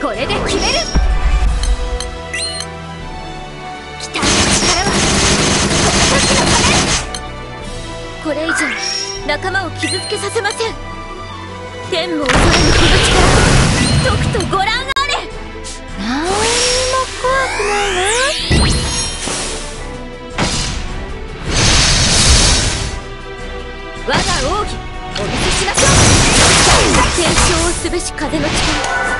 これで決める。期待の力はこの時のため。これ以上仲間を傷つけさせません。天も恐れぬこの力とくとご覧あれ。何にも怖くないわ。我が奥義お見せしましょう。天正をすべし風の力。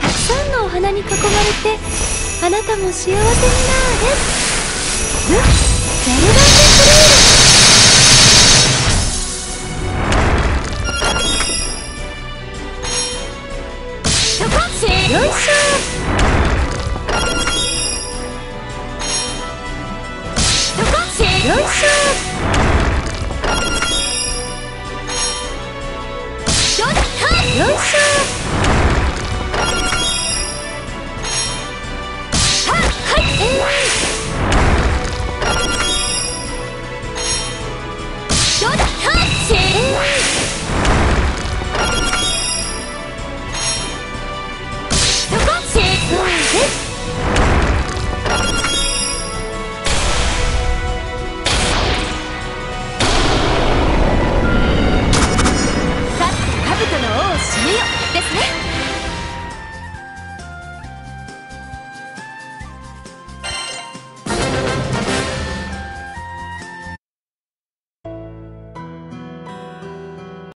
たくさんのお花に囲まれてあなたも幸せになれル・ゼルダンデそこせフリールよいしそこせょ。よいしょ。ですね。